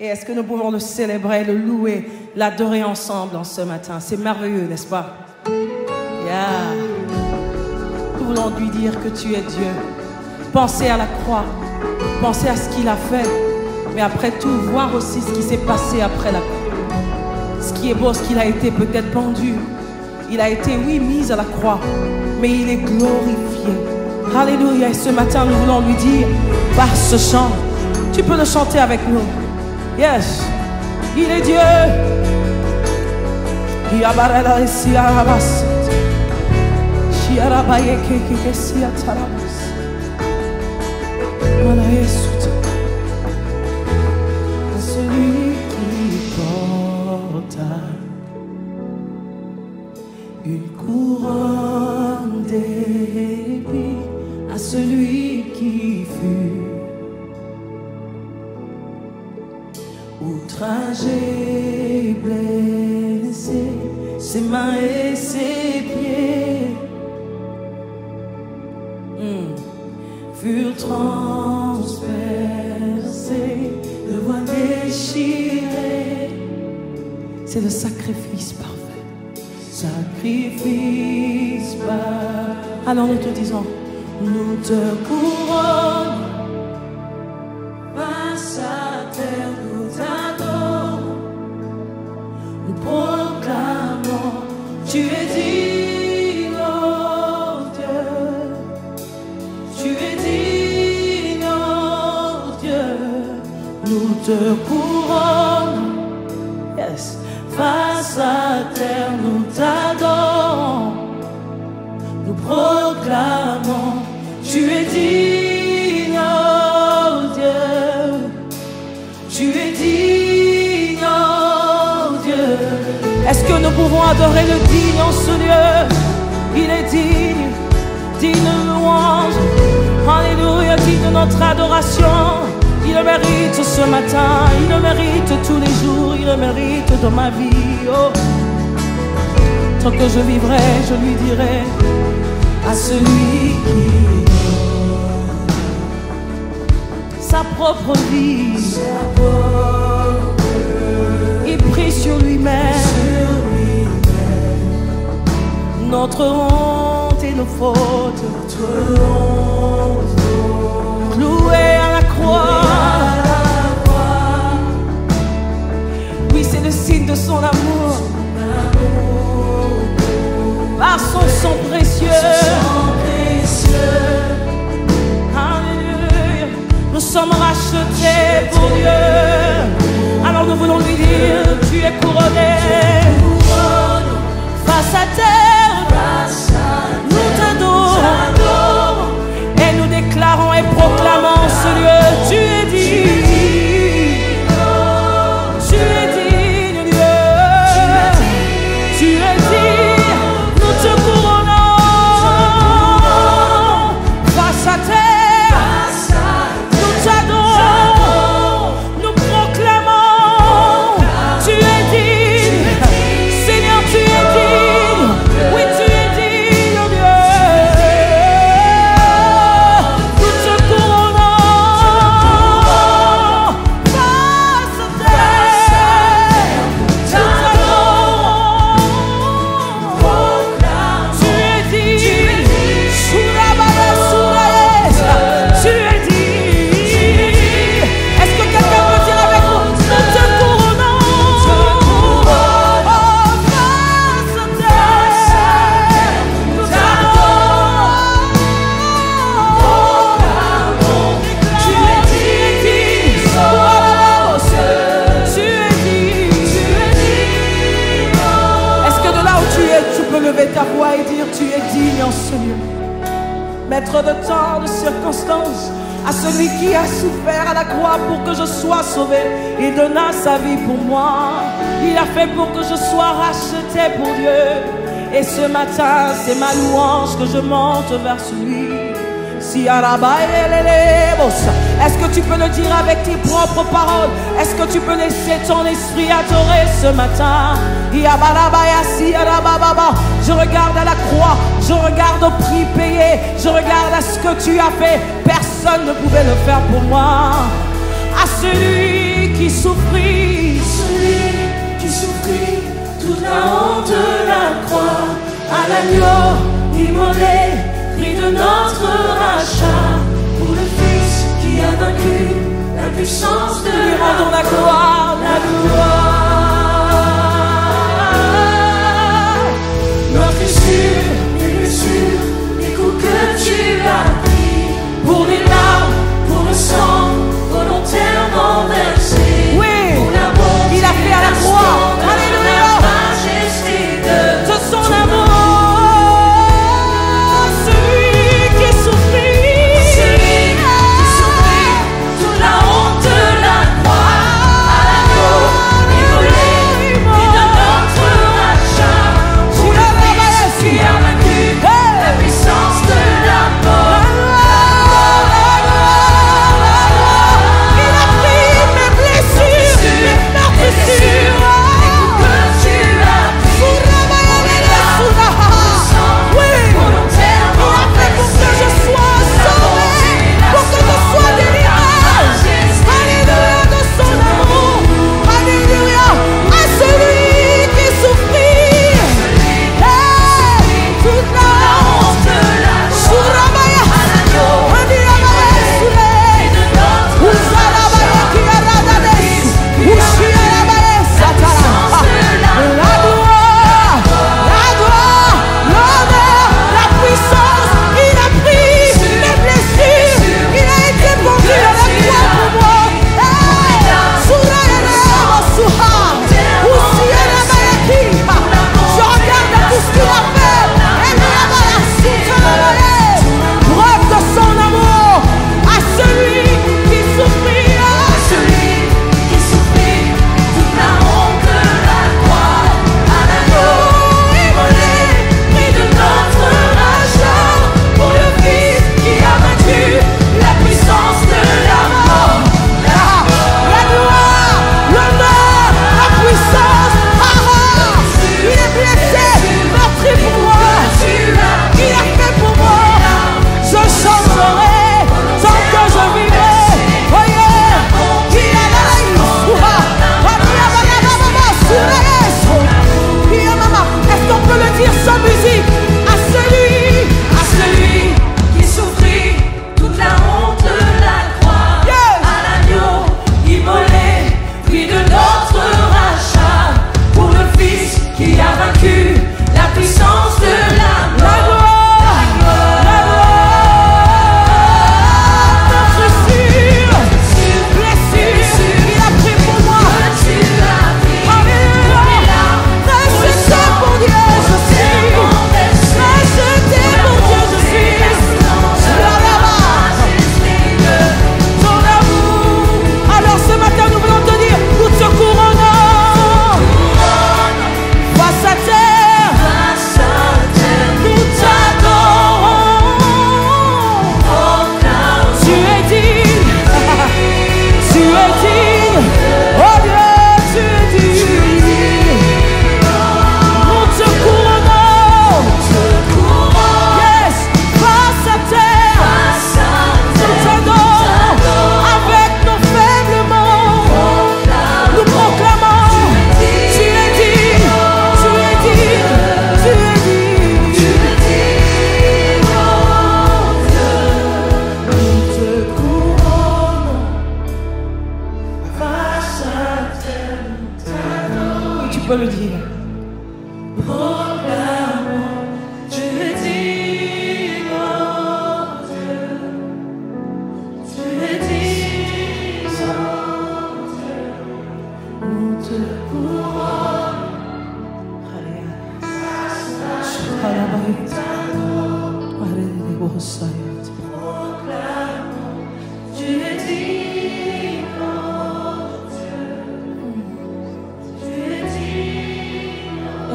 Et est-ce que nous pouvons le célébrer, le louer, l'adorer ensemble en ce matin? C'est merveilleux, n'est-ce pas? Yeah. Nous voulons lui dire que tu es Dieu. Pensez à la croix. Pensez à ce qu'il a fait. Mais après tout, voir aussi ce qui s'est passé après la croix. Ce qui est beau, ce qu'il a été peut-être pendu. Il a été, oui, mis à la croix. Mais il est glorifié. Alléluia. Et ce matin, nous voulons lui dire, par ce chant, tu peux le chanter avec nous. Yes. Il est Dieu. Yabarela outragé, blessé, ses mains et ses pieds hmm, furent transpercés, le voile déchiré. C'est le sacrifice parfait. Sacrifice parfait. Alors nous te disons, nous te couronnons. Te couronnons. Yes. Face à terre, nous t'adorons. Nous proclamons, tu es digne, oh Dieu. Tu es digne, oh Dieu. Est-ce que nous pouvons adorer le digne en ce lieu? Il est digne, digne louange. Alléluia, digne de notre adoration. Le mérite ce matin, il le mérite tous les jours, il le mérite dans ma vie. Oh. Tant que je vivrai, je lui dirai à celui qui sa propre vie. Il prie sur lui-même notre honte et nos fautes. Son sang précieux. Alléluia. Nous sommes rachetés pour Dieu. Alors nous voulons lui dire, tu es couronné. Face à terre, circonstances, à celui qui a souffert à la croix pour que je sois sauvé. Il donna sa vie pour moi. Il a fait pour que je sois racheté pour Dieu. Et ce matin, c'est ma louange que je monte vers lui. Si. Est-ce que tu peux le dire avec tes propres paroles? Est-ce que tu peux laisser ton esprit adorer ce matin? Je regarde à la croix. Je regarde au prix payé. Je regarde à ce que tu as fait. Personne ne pouvait le faire pour moi. À celui qui souffrit. Celui qui souffrit toute la honte de la croix. À l'agneau immolé, pris de notre rachat. Pour le Fils qui a vaincu la puissance de la, la gloire. La gloire. Tu as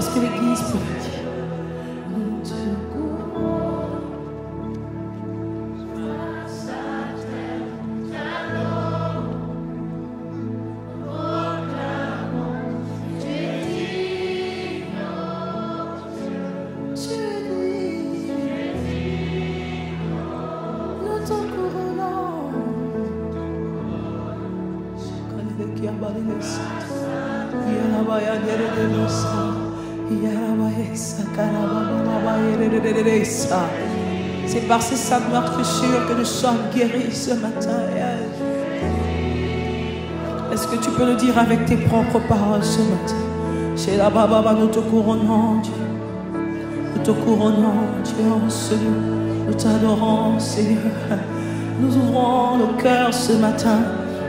digne, Est-ce C'est par ces saintes meurtrissures que nous sommes guéris ce matin. Est-ce que tu peux le dire avec tes propres paroles ce matin Chez la Baba, nous te couronnons, Dieu. Nous te couronnons, Dieu, en ce. Nous t'adorons, Seigneur. Nous ouvrons nos cœurs ce matin.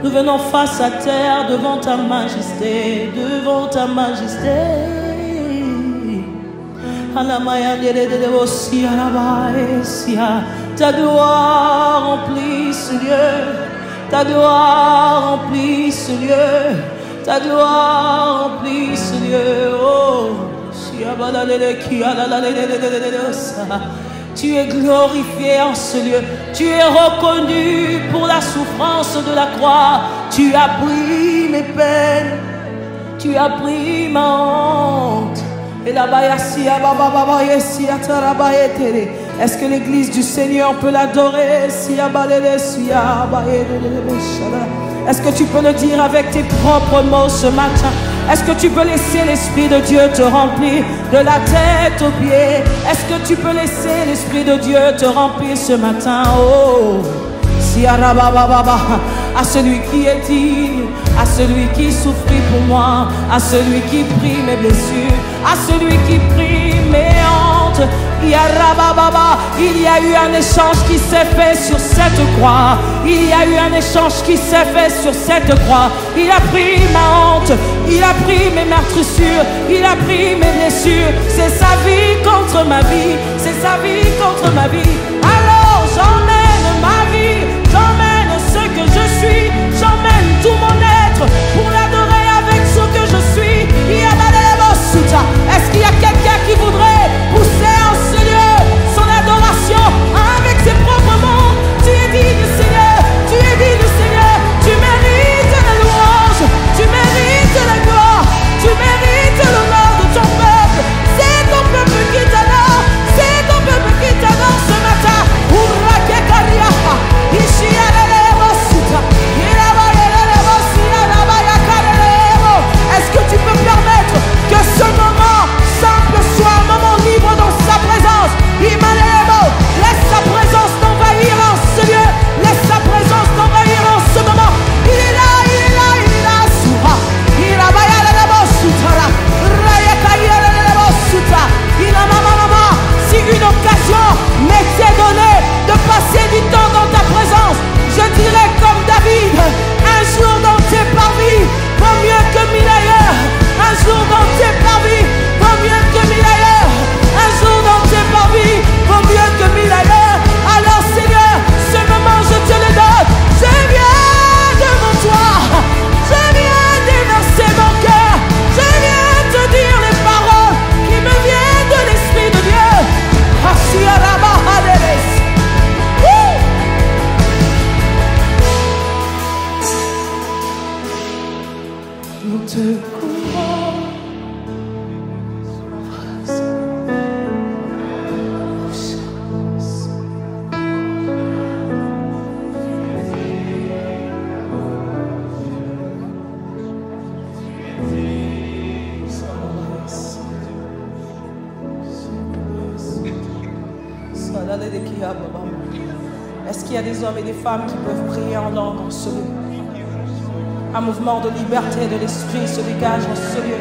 Nous venons face à terre devant ta majesté, devant ta majesté. Ta gloire remplit ce lieu. Ta gloire remplit ce lieu. Ta gloire remplit ce lieu. Oh. Tu es glorifié en ce lieu. Tu es reconnu pour la souffrance de la croix. Tu as pris mes peines. Tu as pris ma honte. Et là-bas, est-ce que l'église du Seigneur peut l'adorer? Est-ce que tu peux le dire avec tes propres mots ce matin? Est-ce que tu peux laisser l'Esprit de Dieu te remplir de la tête aux pieds? Est-ce que tu peux laisser l'Esprit de Dieu te remplir ce matin? Oh à celui qui est digne, à celui qui souffrit pour moi, à celui qui prie mes blessures, à celui qui prie mes hontes. Il y a eu un échange qui s'est fait sur cette croix. Il y a eu un échange qui s'est fait sur cette croix. Il a pris ma honte, il a pris mes meurtrissures, il a pris mes blessures. C'est sa vie contre ma vie, c'est sa vie contre ma vie. tomorrow. Est-ce qu'il y a des hommes et des femmes qui peuvent prier en langue en ce lieu un mouvement de liberté de l'esprit se dégage en ce lieu.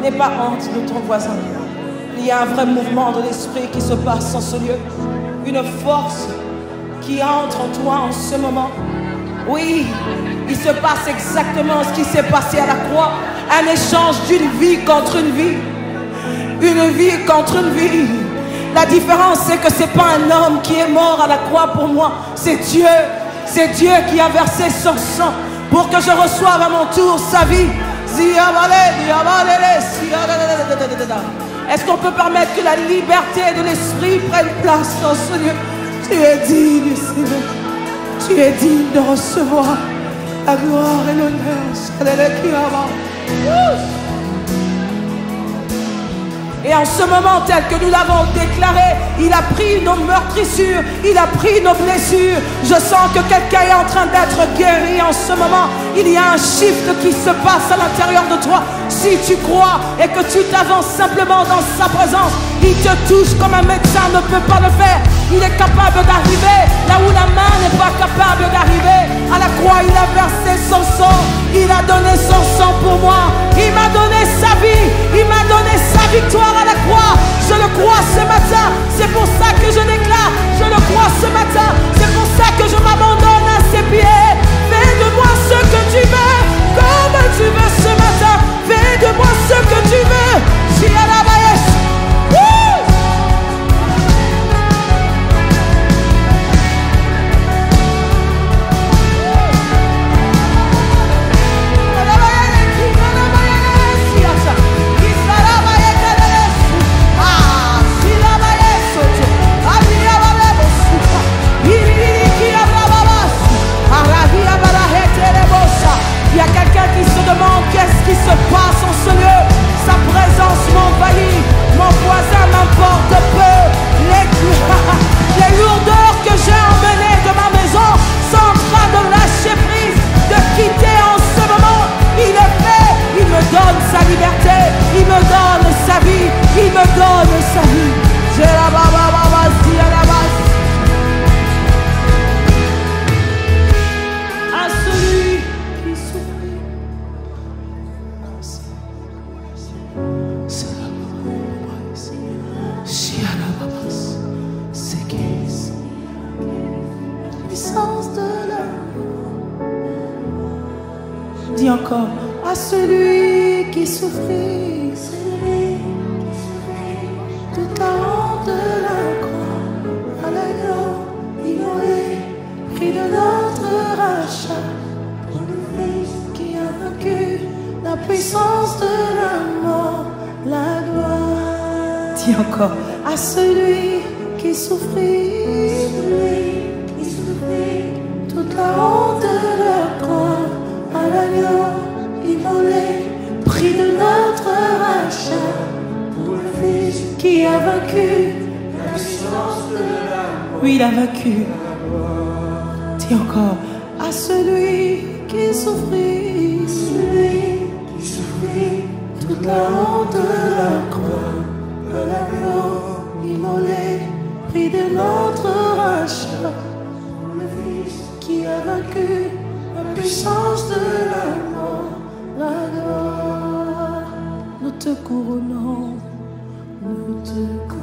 N'aie pas honte de ton voisin. Il y a un vrai mouvement de l'esprit qui se passe en ce lieu. Une force qui entre en toi en ce moment. Oui, il se passe exactement ce qui s'est passé à la croix. Un échange d'une vie contre une vie. Une vie contre une vie. La différence, c'est que ce n'est pas un homme qui est mort à la croix pour moi. C'est Dieu. C'est Dieu qui a versé son sang pour que je reçoive à mon tour sa vie. Est-ce qu'on peut permettre que la liberté de l'esprit prenne place dans ce lieu? Tu es digne, Seigneur. Tu es digne de recevoir la gloire et l'honneur. Et en ce moment tel que nous l'avons déclaré, il a pris nos meurtrissures, il a pris nos blessures. Je sens que quelqu'un est en train d'être guéri en ce moment. Il y a un shift qui se passe à l'intérieur de toi. Si tu crois et que tu t'avances simplement dans sa présence, il te touche comme un médecin ne peut pas le faire. Il est capable d'arriver là où la main n'est pas capable d'arriver. À la croix, il a versé son sang. Il a donné son sang pour moi. Il m'a donné sa vie. Il m'a victoire à la croix. Je le crois ce matin. C'est pour ça que je déclare. Je le crois ce matin. Dis encore, à celui qui souffrit, qui souffrit, toute la honte de la croix, à l'agneau immolé, prix de notre rachat, pour le Fils qui a vaincu la puissance de la. Oui, il a vaincu. Dis encore, à celui qui souffrit, celui qui souffrit, toute la honte de croix, à immolé, prix de notre rachat, le Fils qui a vaincu la puissance de la mort, la gloire. Nous te couronnons, nous te couronnons,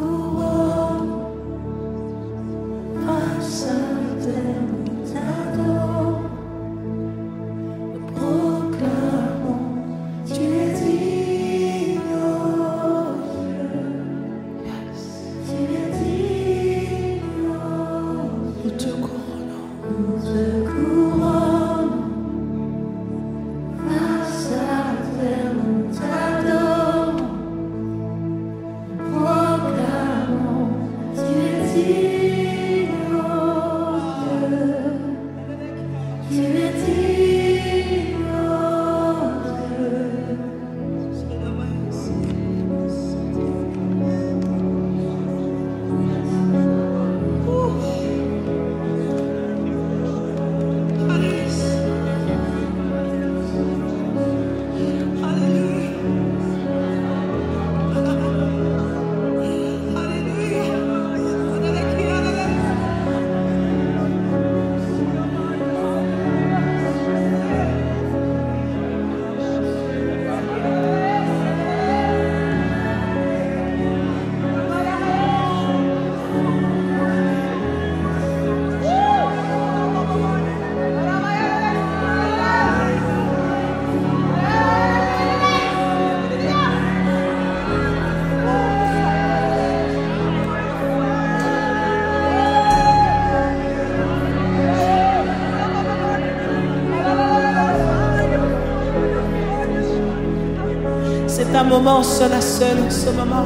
moment seul à seul en ce moment.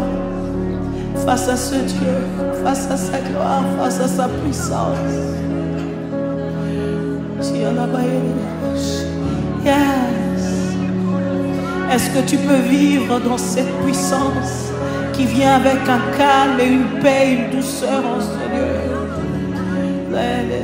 Face à ce Dieu, face à sa gloire, face à sa puissance. Yes. Est-ce que tu peux vivre dans cette puissance qui vient avec un calme et une paix, une douceur en. Let it